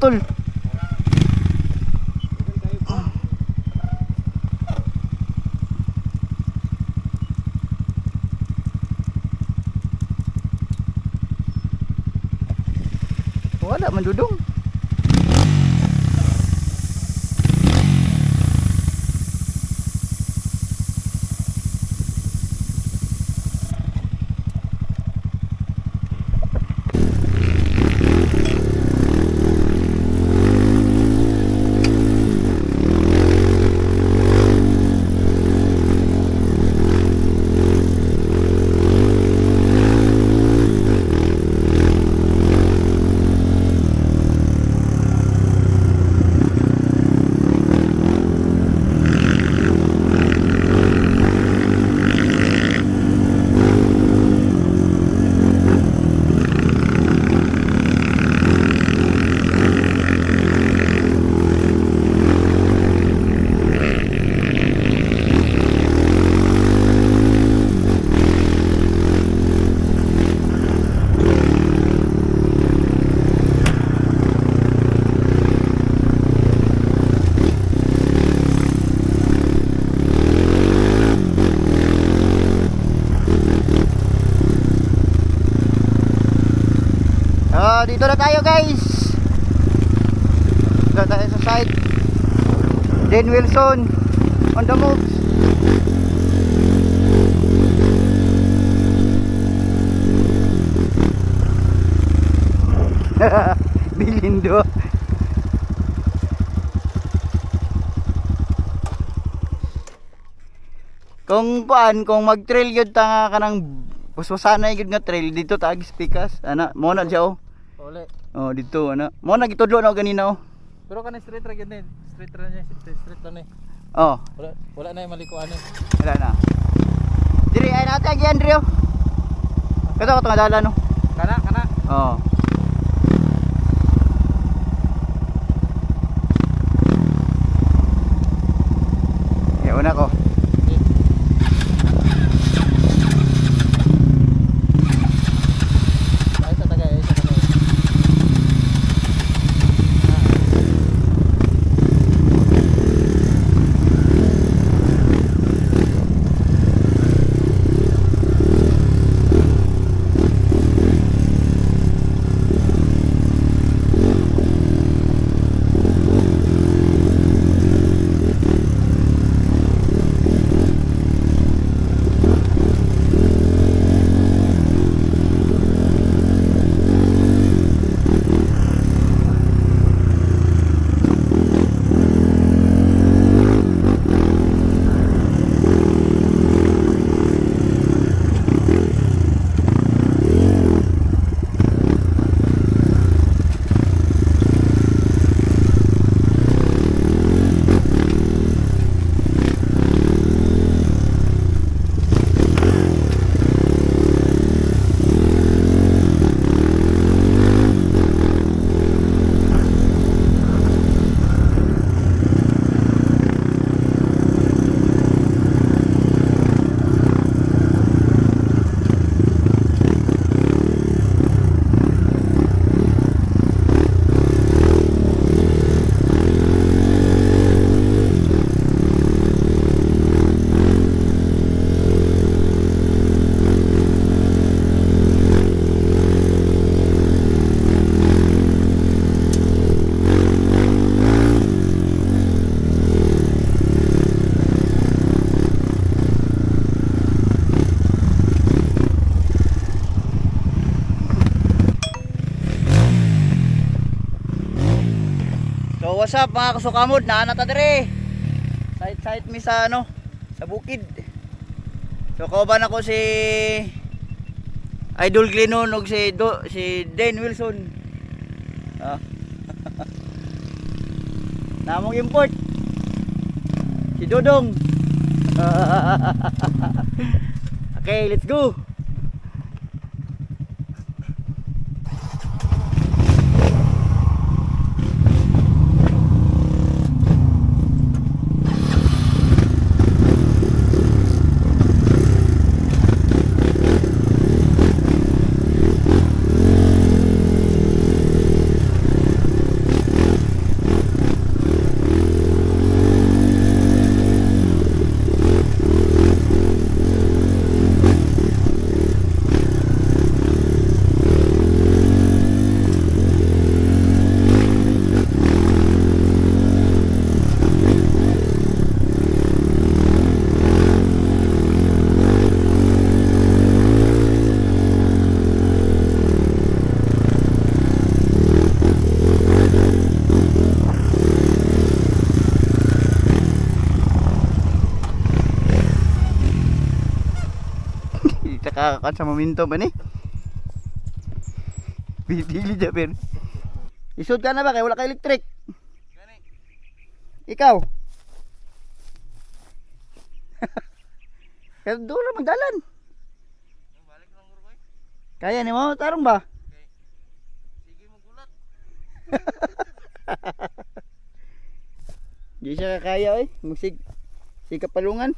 Untol. Wala man dudong. Ah, dito na tayo guys. Dito tayo sa site. Jane Wilson on the move. Bilindo. Kung kuan, kung mag-trail yun ta nga kanang buswasanay yun nga trail dito tag spikas ana mo na siya oh. Uli. Oh dito ana. Mo na gitudlo na ganina oh. Pero kanang straight ra gyud din. Straight ra niya, straight, ra ni. Oh, Wala wala na yung malikuan ni. wala na. Diri ay natin agi Andrea. Kato ko tong dala no. Kana kana. Oh. What's up mga kasukamod? Naanata dire. Site site mi sa ano, sa bukid. So kauban ako si Idol Glenon ug si Do, si Dan Wilson. Ah. Namong import. Si Dodong. okay, let's go. Nakakakat sa momento ba ni? Pipili dyan pero. Ka na ba? Kaya wala ka electric. Ikaw. Kaya doon na magdalan. Kaya ni mo, tarong ba? Sige mo gulat. Di siya kaya eh. Musig. Sige palungan.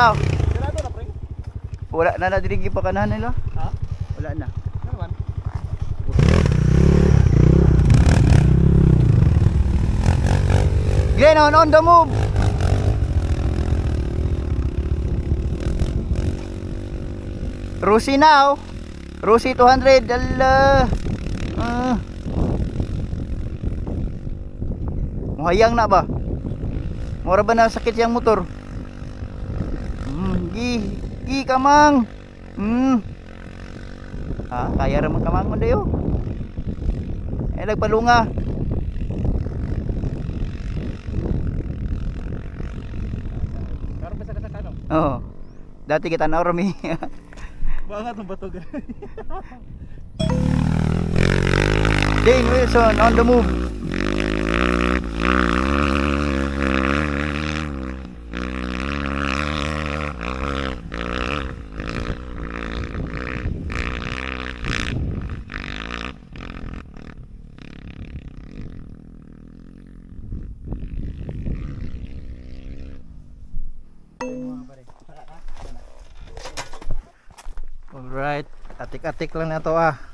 Hello. Sarado na pre. Wala na nadirigi pa kanahan nila. Ha? Wala na. Ano? Glennon on the move. Rusi now. Rusi 200. Allah. Ah. Muhayang na ba? Mura ba na sakit yung motor? Kamang. Hmm. Ah, kaya ra man kamang mo dayo. Eh nagpalunga. Karon pa sa kasakano. Oo. Dati kita na rami. Bangat ng bato gani. Dane Wilson on the move. Atik-atik lang na to ah.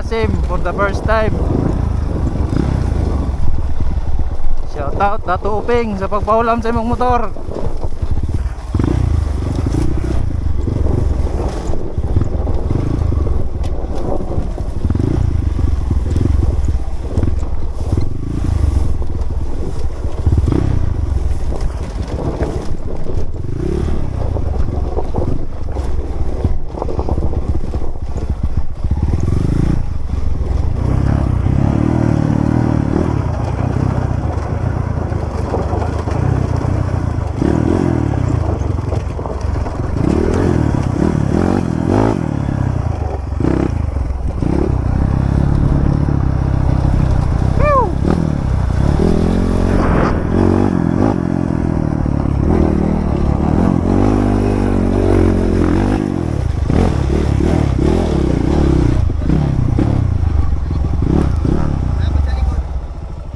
Maasim for the first time. Shout out Dato Uping sa pagpaulam sa imong motor.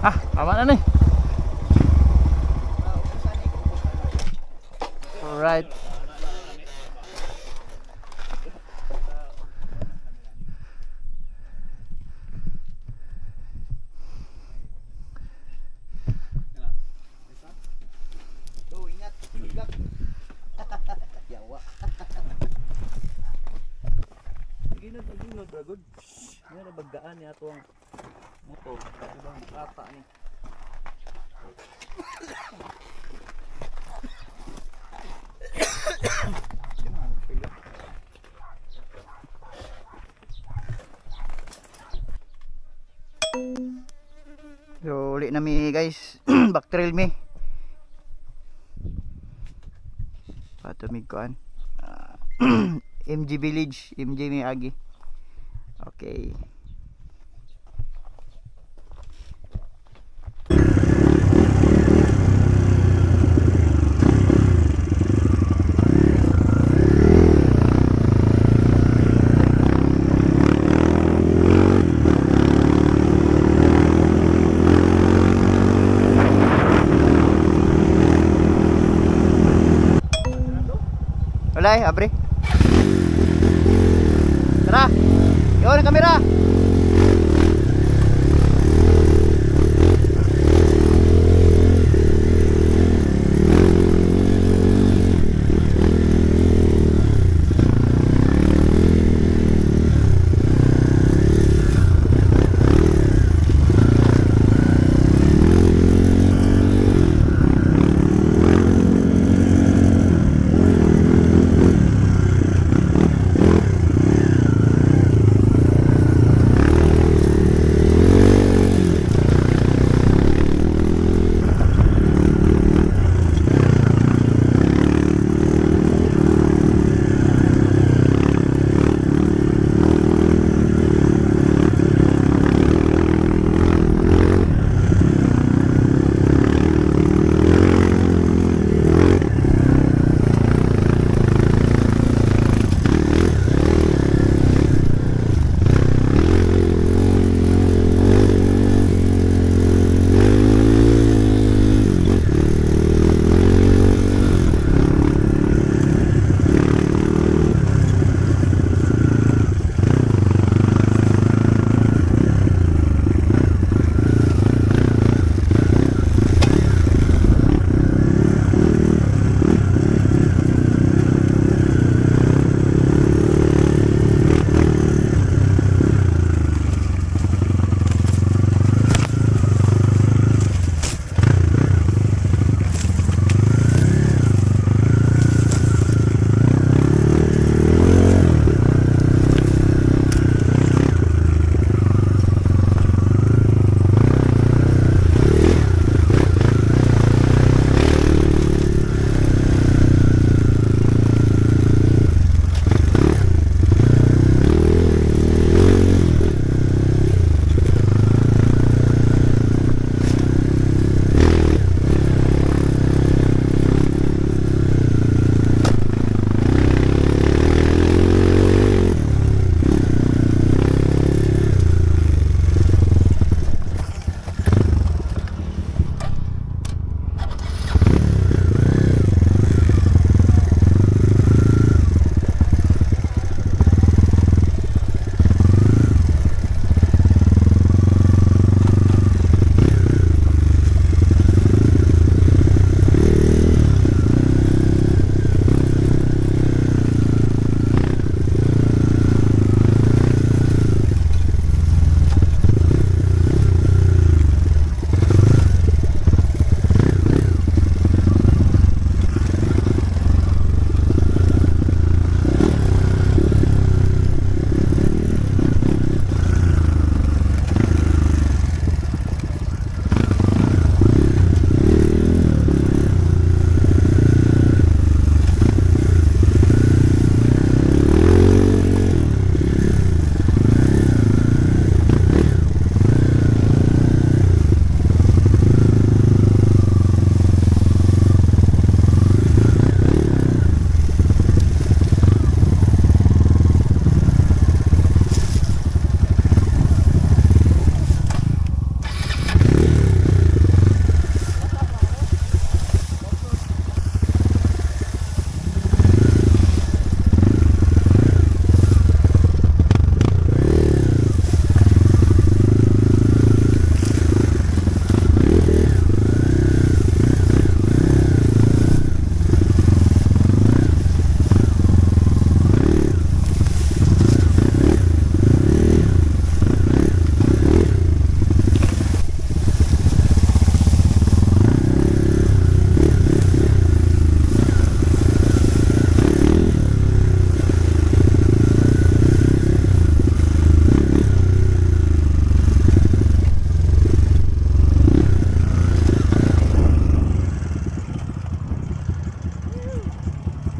Ah, tama na ni. Alright. Oh, ingat. Good luck. Yawa. Ginod, ginod, bragod. Yan na bagdaan niya ito ang motor. Ibang kata ni. So, uli na mi guys. Back trail mi. Patumig koan. Ah, MG Village, MG mi agi. Okay. Alay, abre. Tara. Yon ang kamera.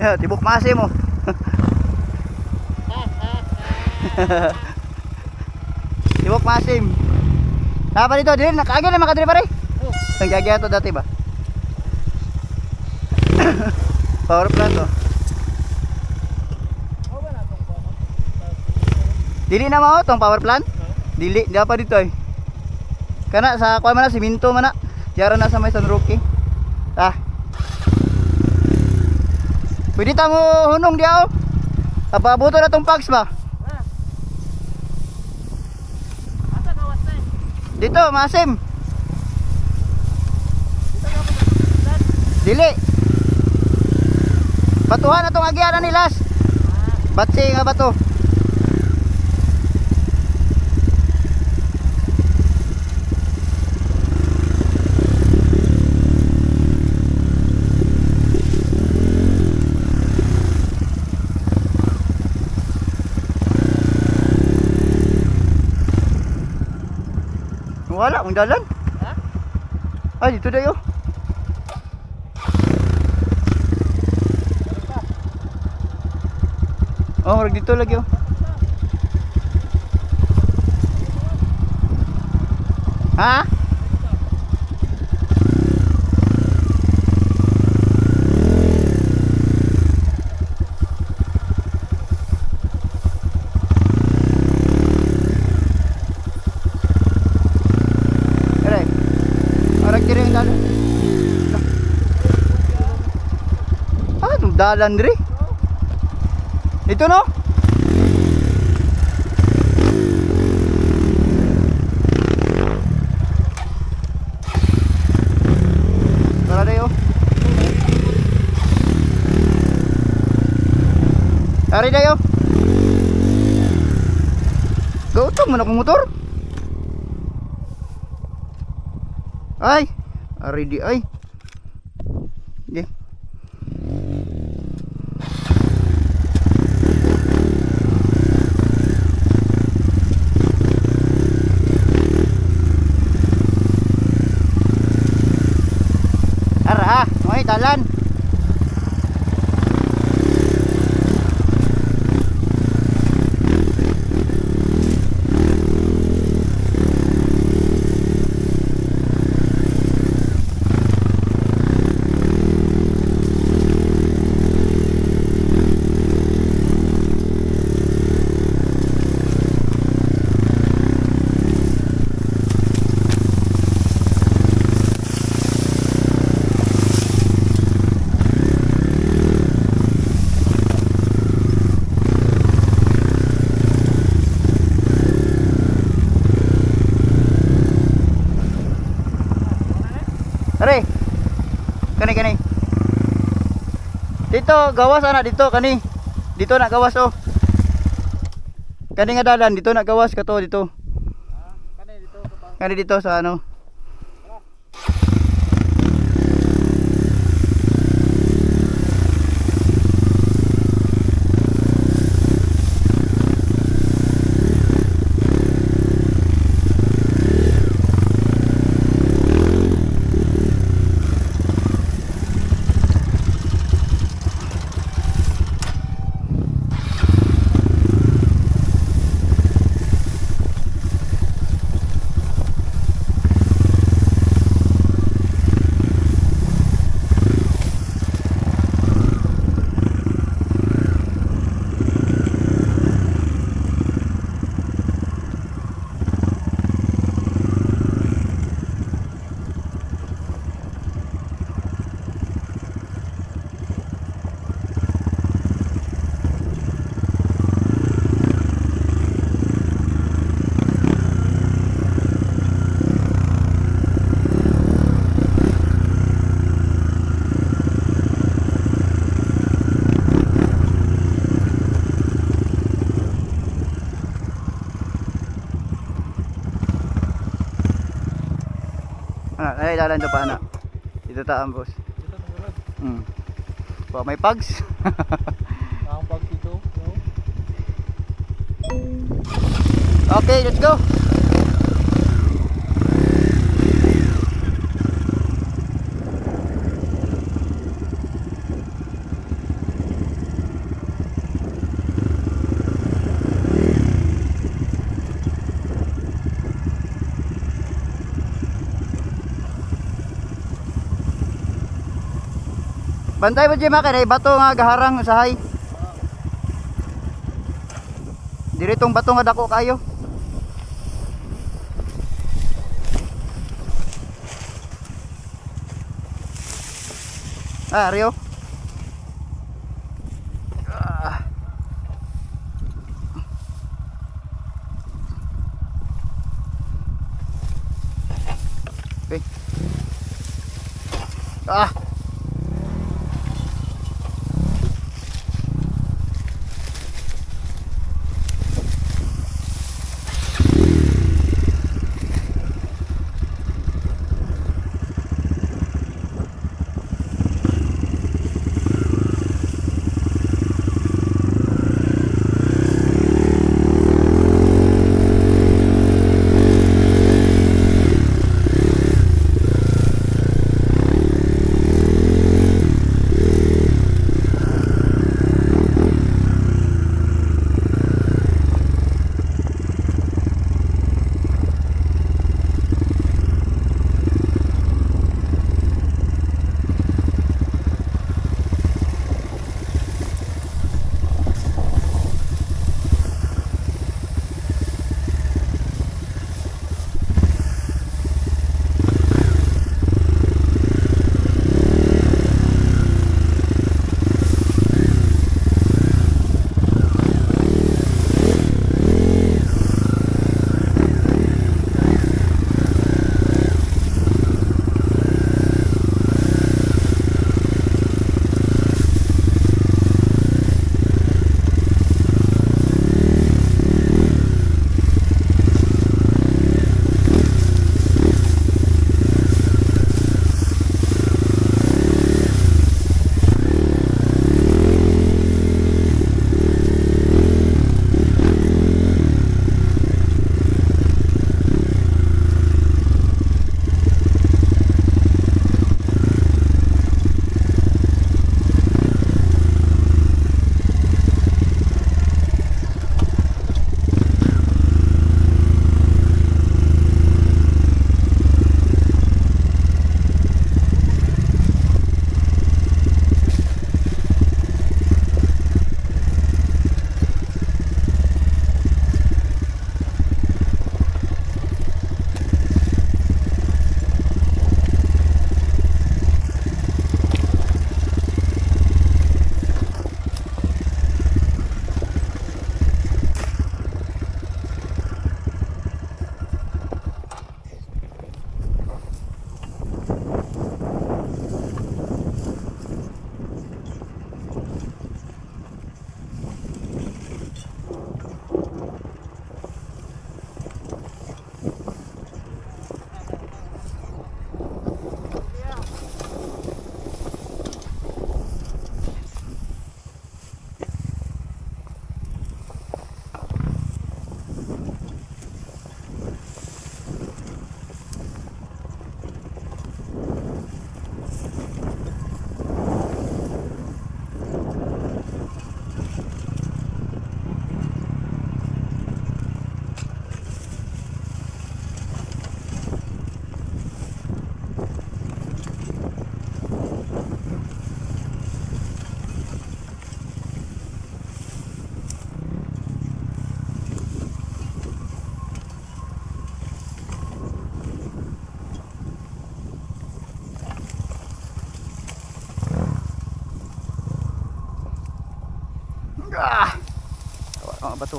Yeah, tibok masi mo. tibok masim. Napa dito, dili nakaagi na makadiri pare. Ang gagaya to dati ba? Power plant to. Dili na mao tong power plant? Dili, di pa dito eh. Kana sa kuha man na siminto man na. Diara na sa may San Roque. Pwede ta mo hunong diaw. Papabuto na tong pags ba? Dito, masim. Dili. Batuhan na tong agian ni Las. Batsi nga bato. Ang dalan. Ha? Ay, dito dayo. Oh, marag dito lagi oh. Ha? Ere. Marag kiri ang dalan. Ah, itong dalan diri. Ito no? Tara dayo. Tara dayo. Gautom man akong motor. Ay, ari ay. Okay. Ara, may. Are. Kani kani. Dito gawas ana dito kani. Dito nak gawas oh. Kani nga dalan dito nak gawas kato dito. Kapag Kani dito sa ano. Ah, ay dalan to pa ana. Dito ta ang boss. dito na road. Hmm. Pa may pags. Ang pag dito, okay, let's go. Bantay mo Jima kay bato nga gaharang usahay. Diretong bato nga dako kayo. Ah, Rio.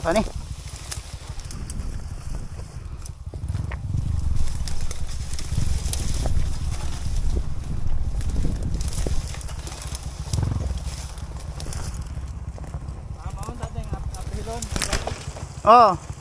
Kawa mga batuhan eh. Tama dati ng apilon. Oh.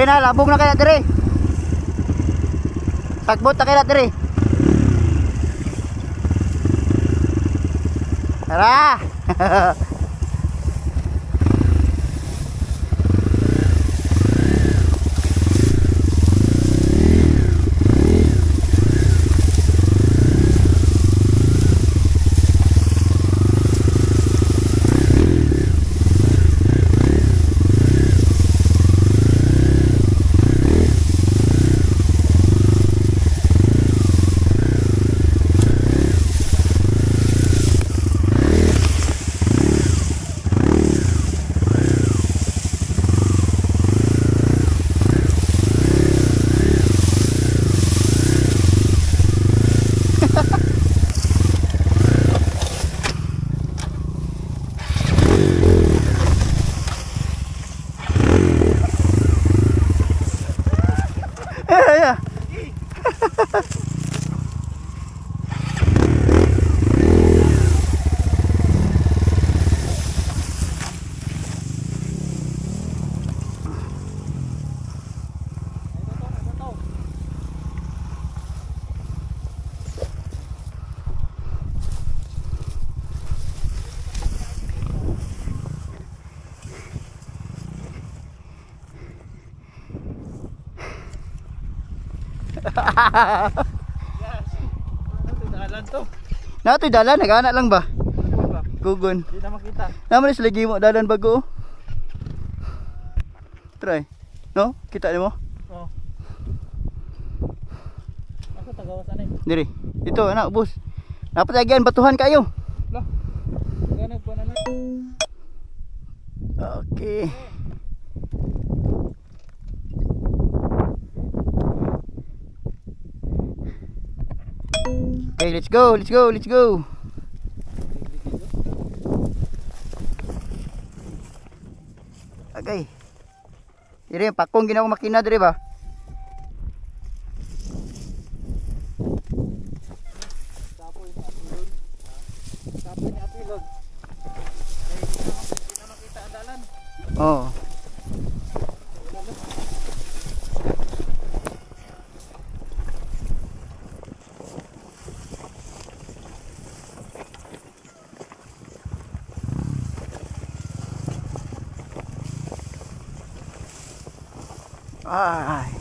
Dire na, labog na kaya dire. Tagbot na kaya dire. Tara! Ayan. Ano dalan to? Nato dalan, nagana lang ba? Gugon. Hindi na makita. Naman is lagi mo dalan bago. oh. Try. No? Kita mo? Oh. Asa tagawas ani? Diri. Ito anak bus. Dapat lagi batuhan kayo. Let's go, let's go, let's go. Okay. Dire, pakong ginawa makina dire ba? Tapo yung apilon. Tapo yung apilon. Ay, hindi na mak- hindi na makita ang dalan. Oh. Ay.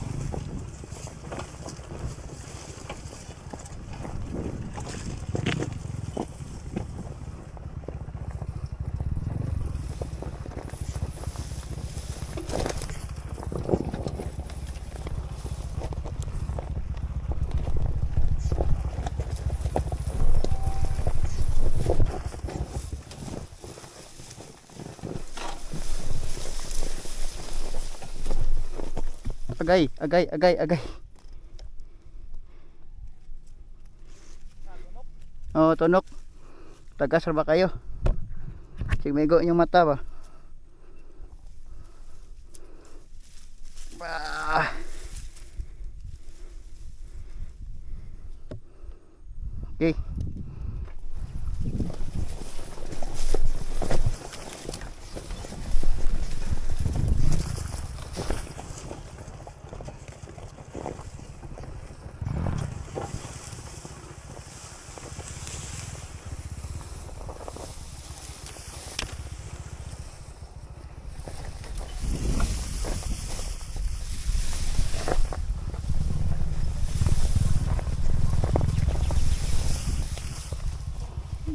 Agay, agay, agay, agay. Oh, tunok. Tagas ba kayo? Sige, mego yung mata ba? Ah. Okay.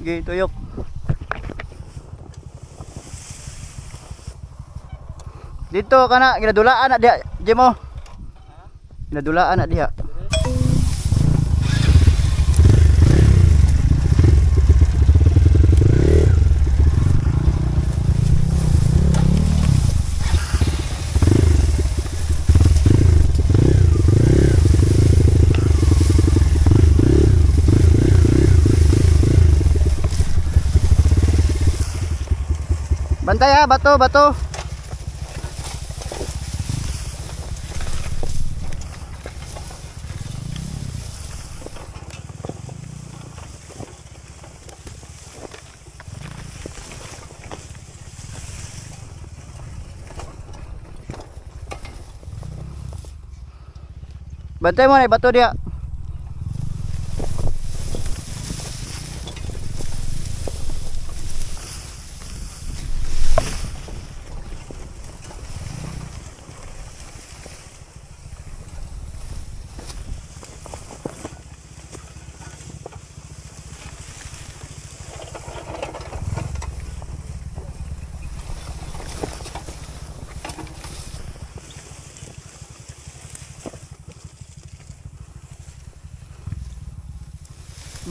Sige, tuyok. Dito kana ginadulaan na diha, Jemo. Ginadulaan na diha. bantai ya batu batu bantai mau nih batu dia.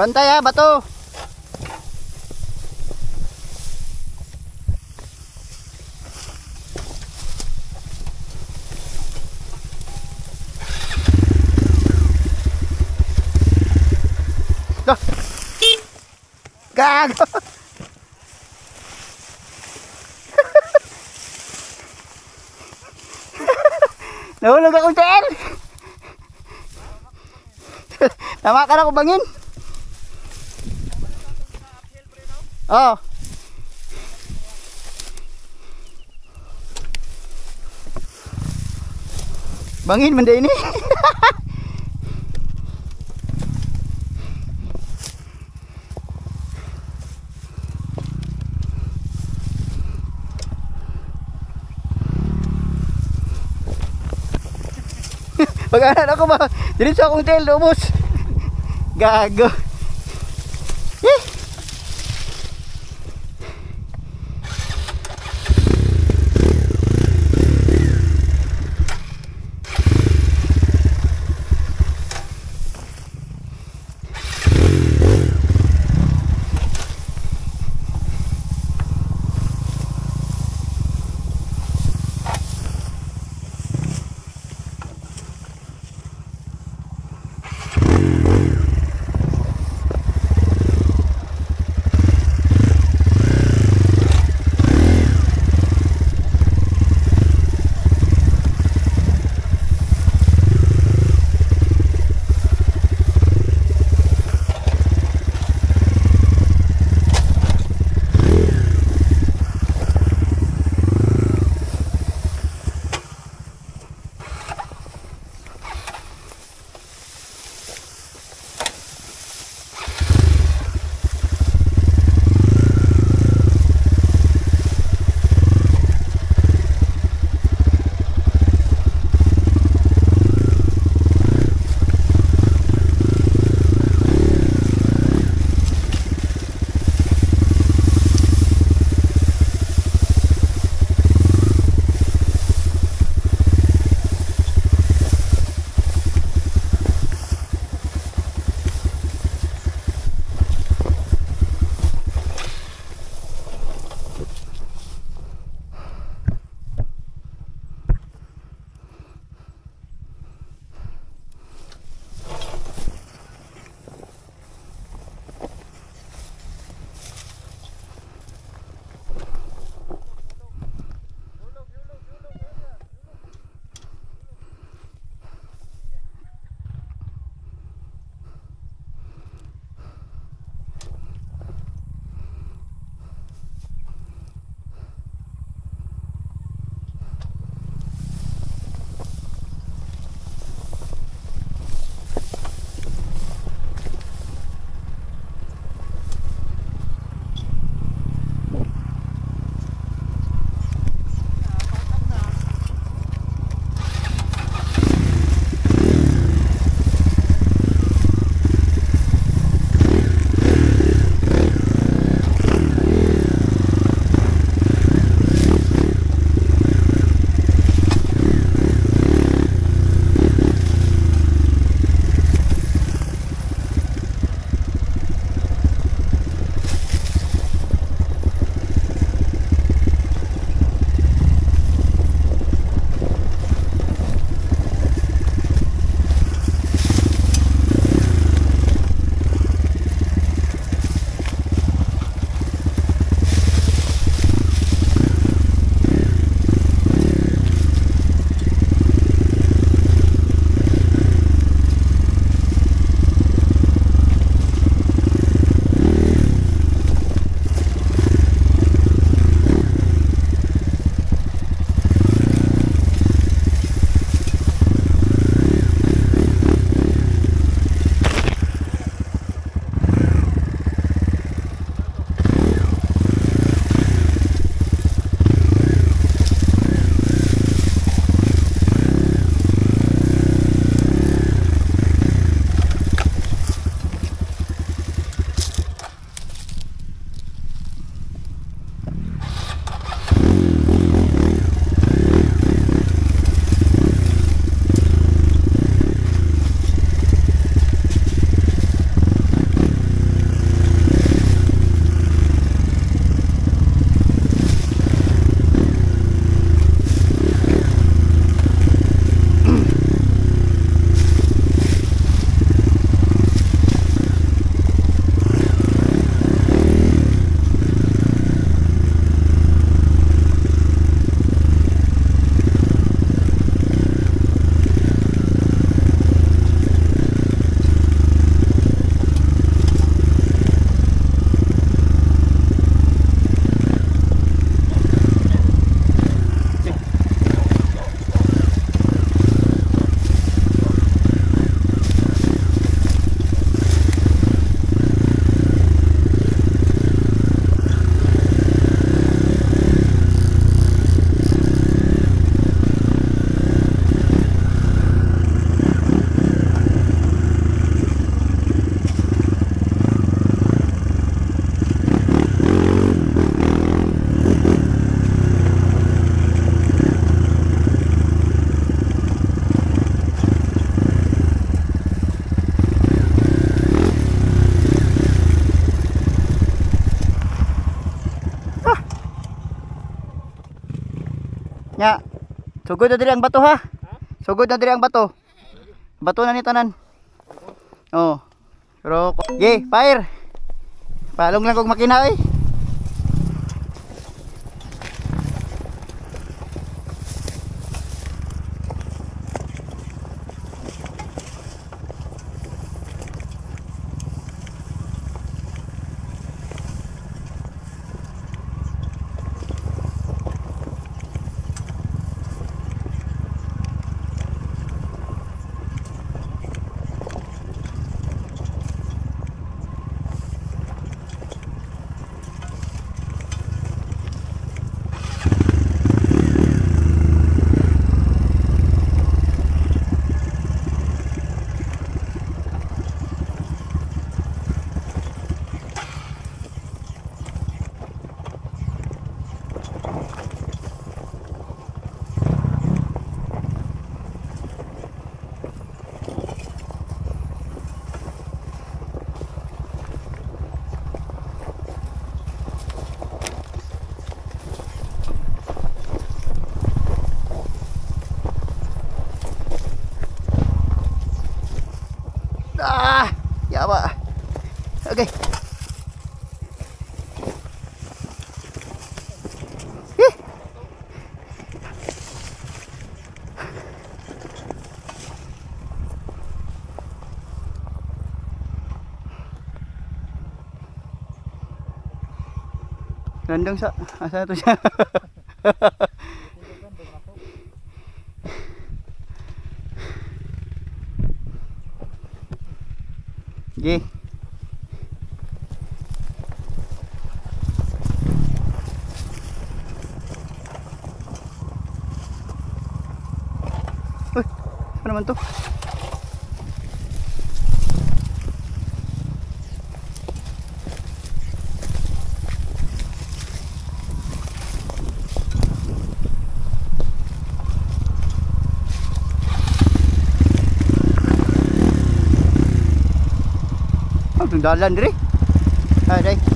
Bantay ha, bato. Dah. Gago. Nahulog ako dyan. Tama ka na ko bangin. Oh. Bangin benda ini. Pag-anan ako ba? Diretso akong tail, ubos. Gago. Sugod na diri ang bato ha. Sugod na diri ang bato. Bato na ni tanan. Oh. Pero ge, fire. Palong lang kog makina eh. Ah, yawa. Okay. Eh. Randang sa asa na to siya. Ge. Uy, ano naman to? Oh, itong dalan diri. Ay, day.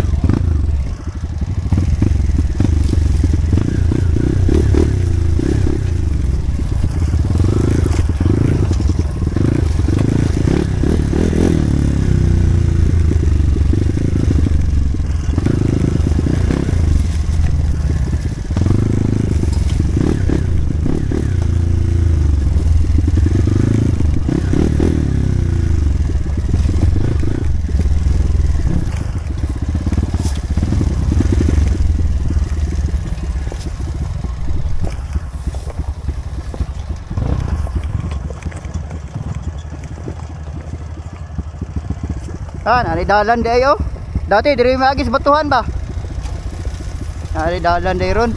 Nari dalan di ayo. Dati diri maagi sa batuhan ba? Nari dalan di ron.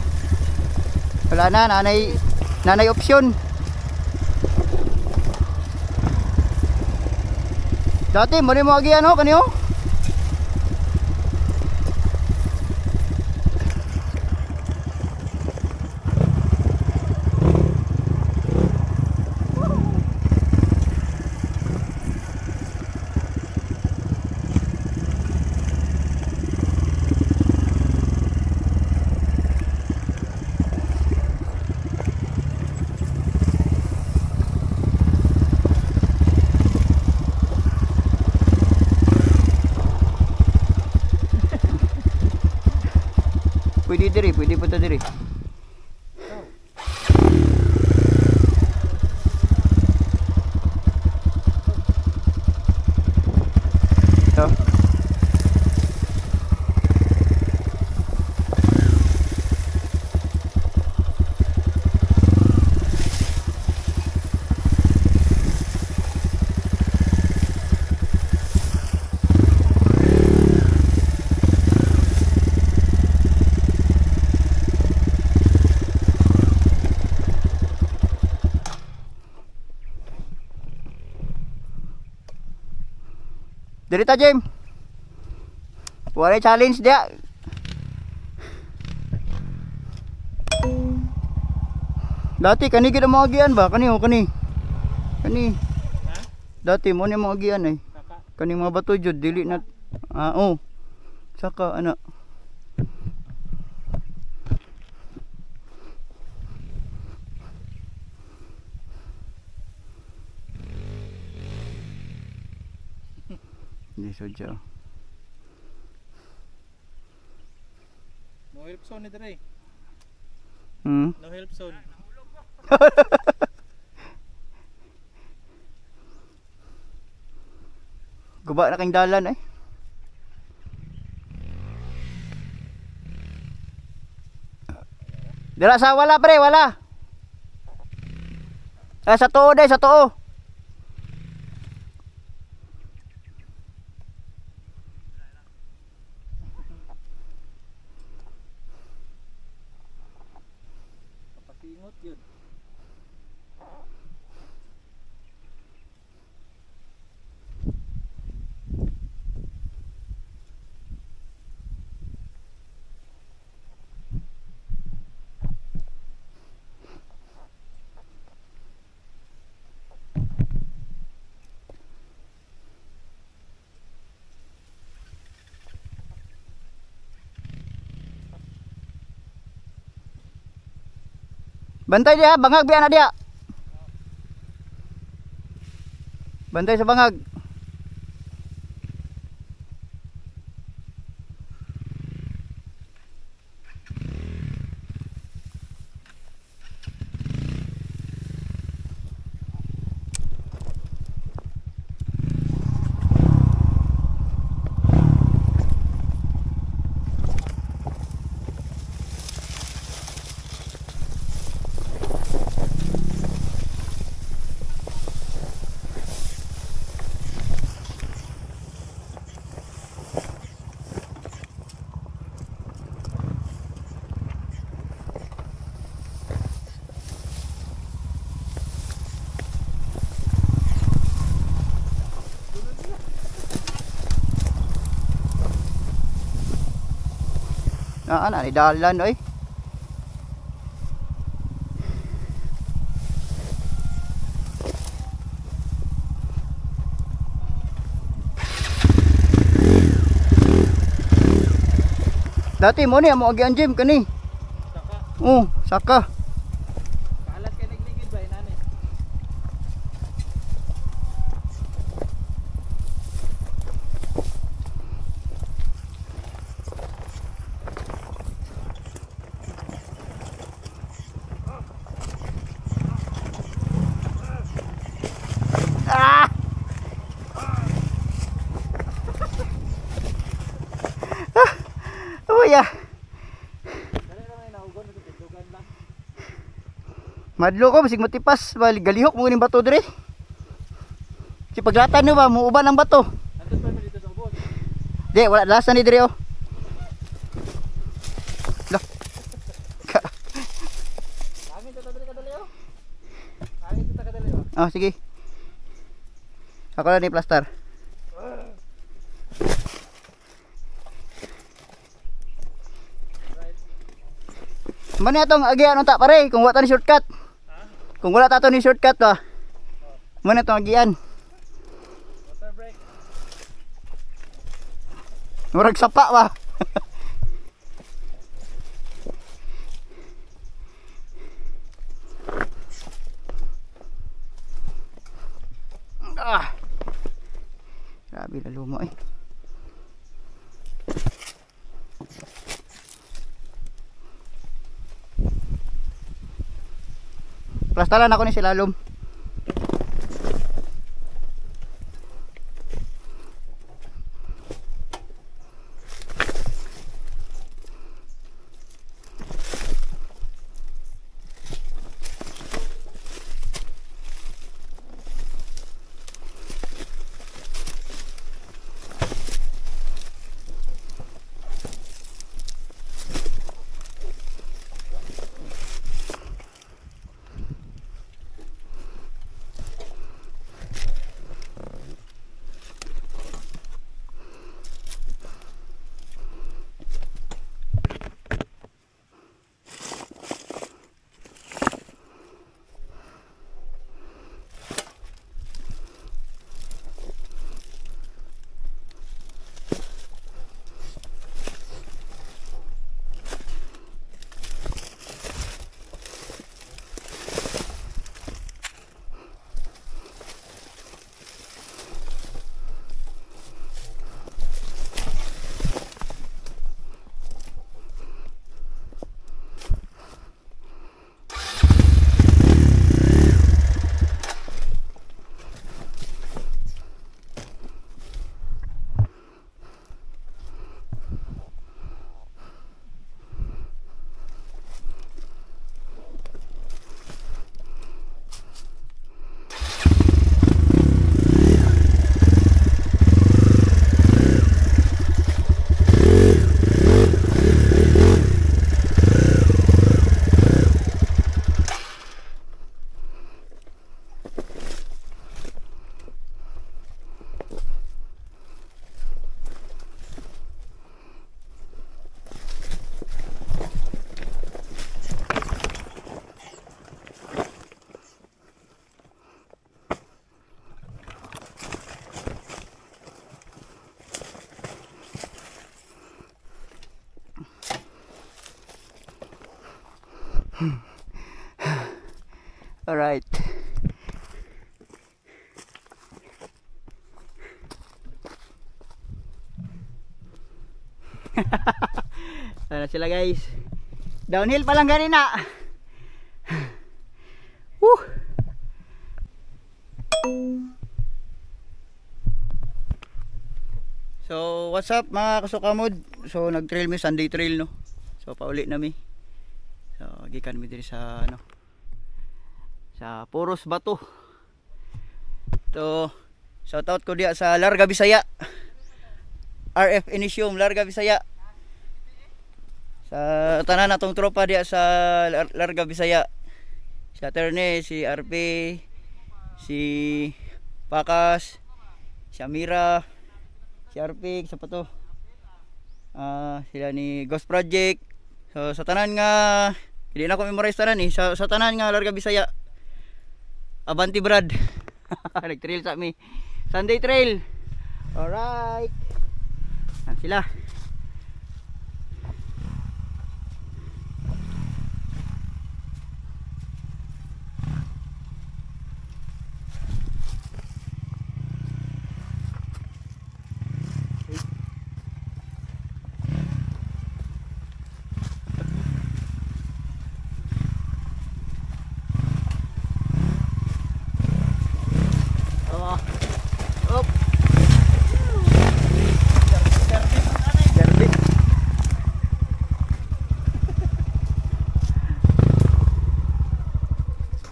Wala na nanay nanay opsyon. Dati mo ni mo agi ano kaniyo? Diri, pwede punta diri. Ta, Jim. Wala challenge dia. Dati kani gid mo agian ba? Kani o kani. Kani. Ha? Dati mo ni mo agian eh. Kani mga bato jud dili na ah oh. Saka ana. Hindi sudya. oh. No help zone ni Dre. Hmm. No help zone. Guba na kang dalan eh. Dira sa wala pre, wala. Ah, sa tuo day, sa tuo. Bantay dia, bangag biya na dia. Bantay sa bangag. Ah, ana ni dalan oy. Dati mo ni amo agi ang gym kani. Saka, Oh, saka. kalat kay nagligid ba inani? Ah! Ah! Uy ah. Dali naman yung nahugon ito tindugan lang. Madlo ko bisig matipas, bali galihok mo ning bato dire. Si paglatan no ba muuban ang bato. Di wala lasa ni dire oh. Oh. Sige. Ako na ni plaster. Man atong agian unta pare kung wala ta ni shortcut. Kung wala ta to ni shortcut ba. Man atong agian. Murag sapa ba. ah. Grabe na lumo eh. Plastaran ako ni silalom. Alright. Downhill pa lang ganina. Woo! So, what's up mga kasukamod? So, nag-trail mi Sunday trail no. So, pauli na mi. So, gikan mi diri sa ano sa Puros Bato. To, shout out ko diya sa Larga Bisaya. RF Initium Larga Bisaya. Sa tanan natong tropa diya sa Lar- Larga Bisaya. Si Aterne, si RP, si Pakas, si Amira, si Arpik, sa pato. Ah, sila ni Ghost Project. So sa tanan nga hindi na ko memorize tanan eh. Sa, sa tanan nga Larga Bisaya. Abanti Brad. Nag-trail sa mi. Sunday trail. Alright. Yan sila.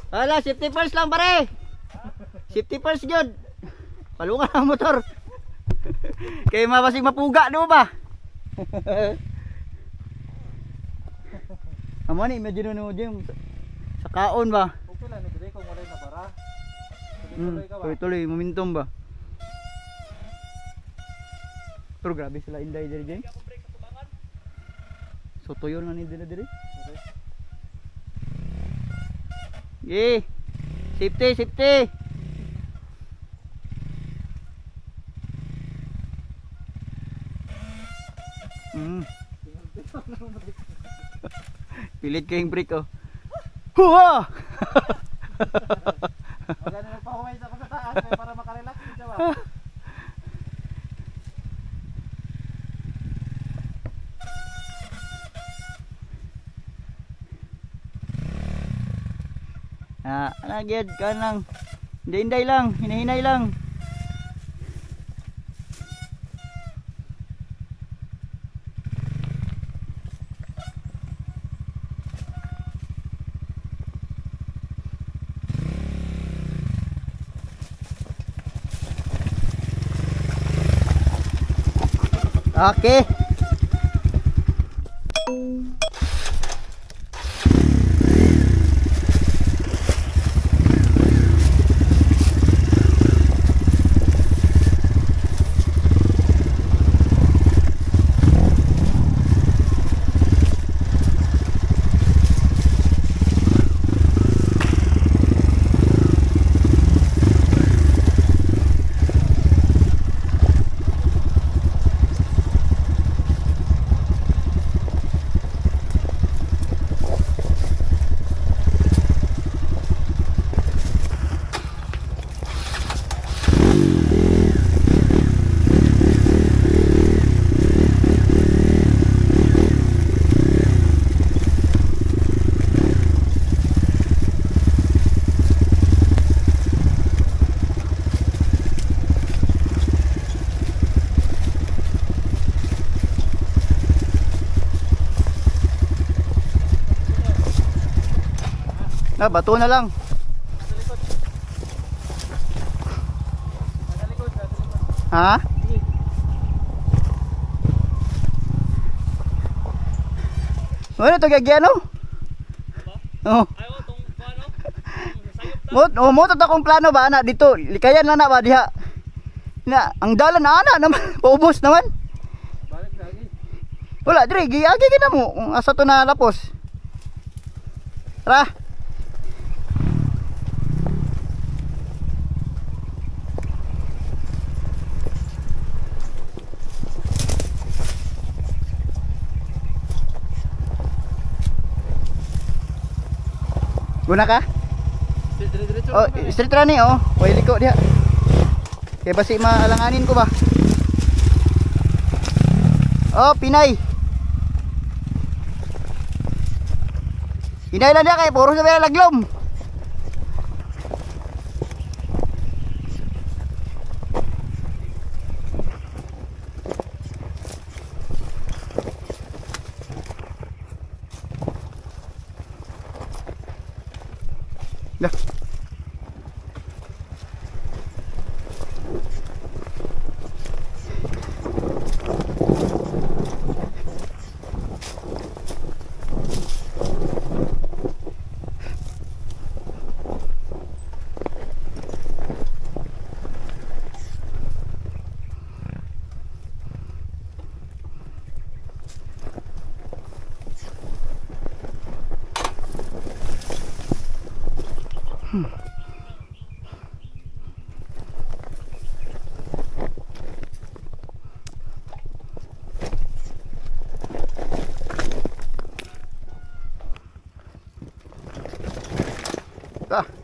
Ala, safety first lang pare. Safety first gyud. Palungan ang motor. Kay mabasig mapuga do ba? Amo ni medyo no Jim sa kaon ba? Okay lang ni kung wala na bara. Hmm, Tuloy-tuloy momentum ba? Pero grabe sila inday diri diri. So tuyo na ni diri diri. Ye. Safety, safety. Hmm. Pilit kayong break oh. Huwa! Magano na pahuway sa ako sa taas kaya para makarelax din siya ba. Ah, nagyad ka lang. Hinday-hinday lang, hinahinay lang. Okay. Bato na lang. Ha? Ano to gagyan no? Oh. Ayaw tong ano? Sayop Mo oh, mo to akong plano ba ana dito. Likayan na na ba diha. Na, ang dalan na ana naman. Paubos naman. Balik lagi. Wala dire giagi gina mo asa to na lapos. Tara. Guna ka? Oh, street run eh, oh. Way liko dia. Kaya basi maalanganin ko ba? Oh, Pinay. Pinay lang dia kay puro sa laglom. Ah.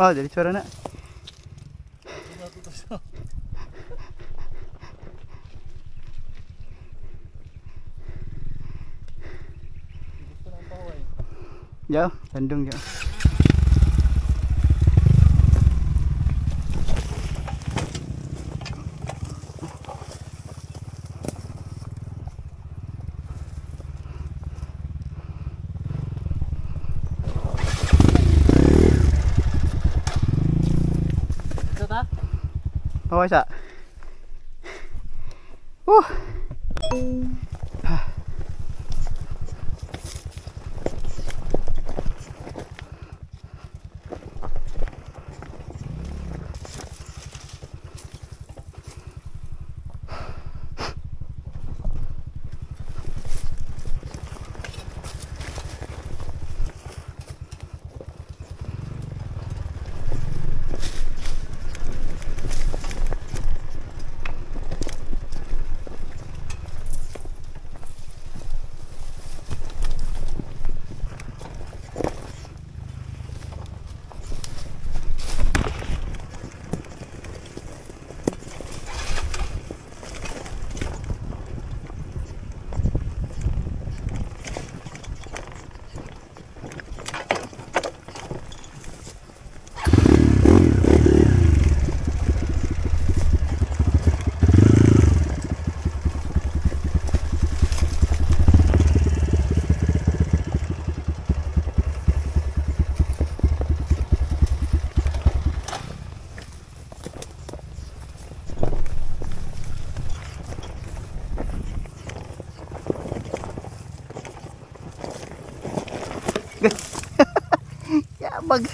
Oh, jadi suara nak. Jauh, Bandung jauh. pag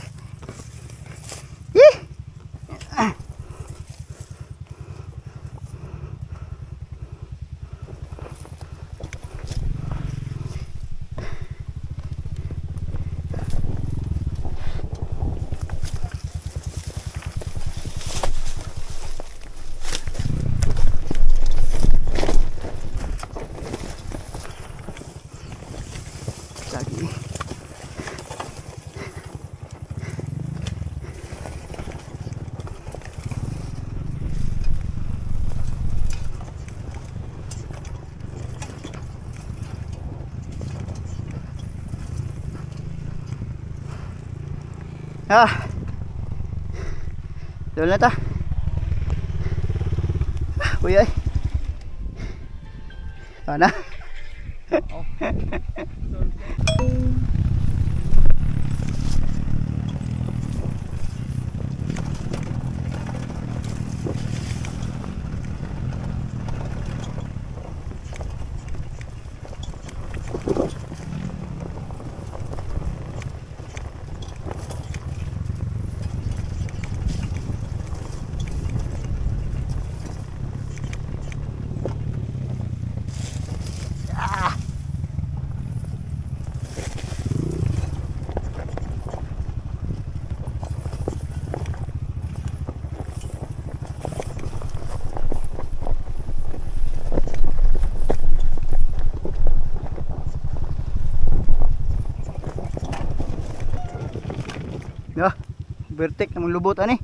Ah. Doon na ta. Ah, Uy ay. Ano? Bertek namang lubot ani.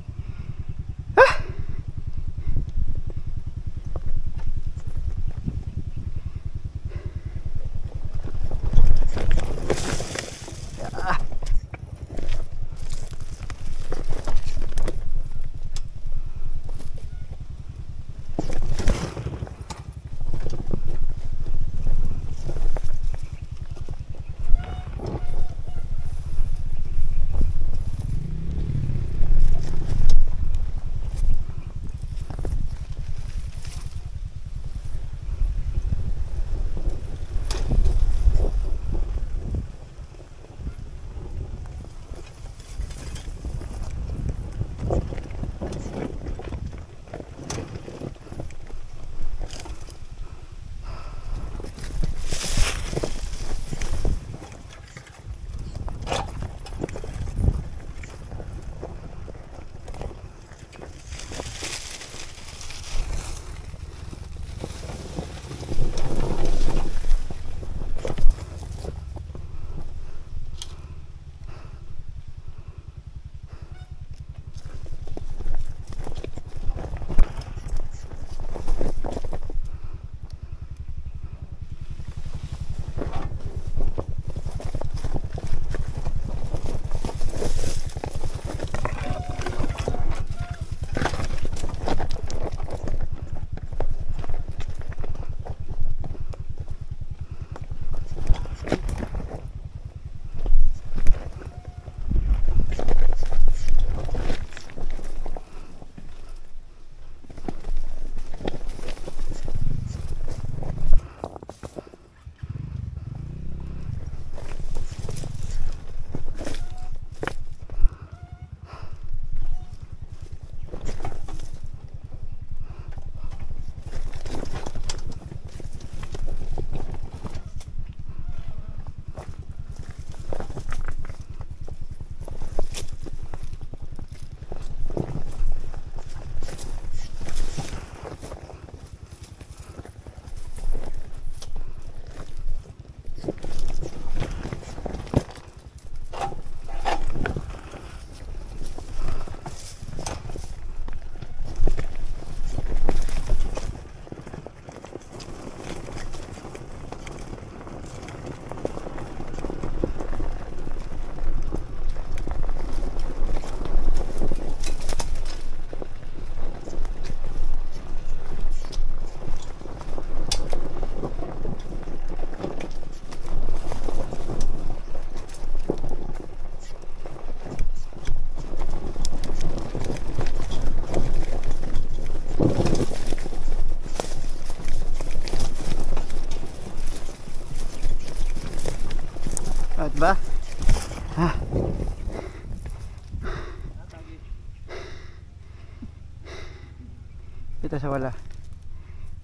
Sa wala.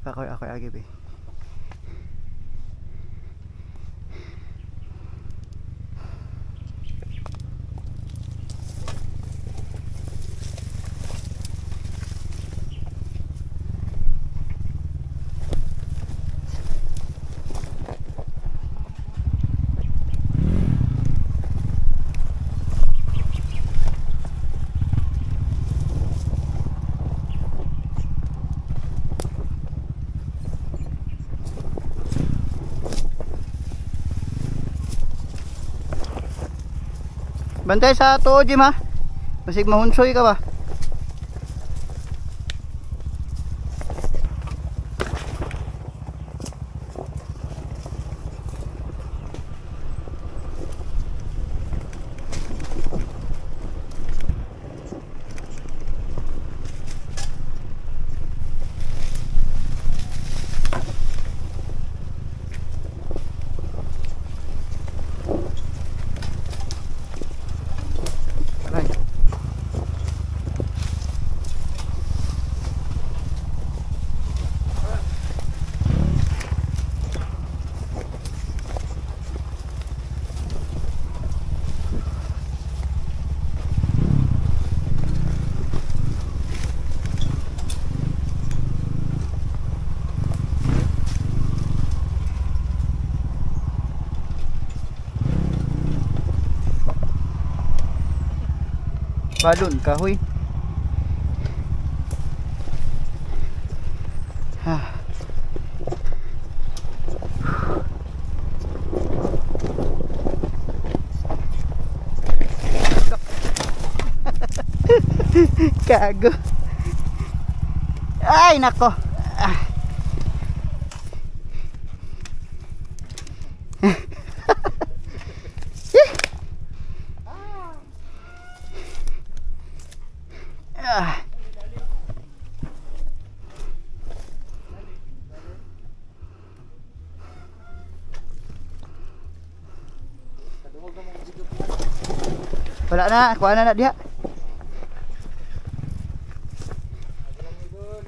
Ako ako agib eh. Bantay sa tuod, Jim ha. Basig mahunsoy ka ba? Balon, kahoy. Ha. Kago. Ay, nako. Na, kuha na na diha. Idol.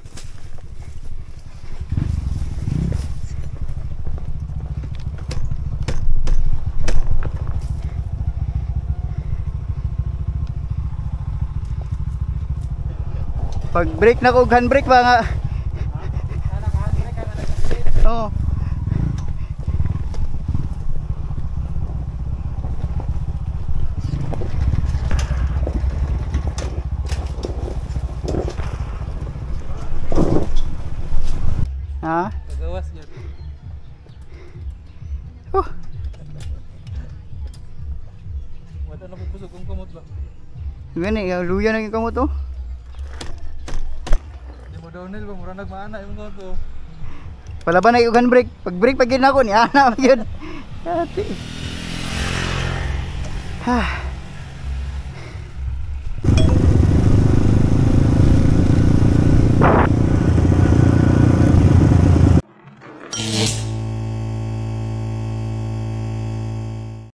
Pag break na ko, handbrake ba nga? Oo. Ha? Gani, luya na yung kamot oh. Di mo downhill ba? Mura nagmaana yung kumot to. Palaban na yung handbrake. Pag break pag gina ko, ni ana yun. Ate. Ha.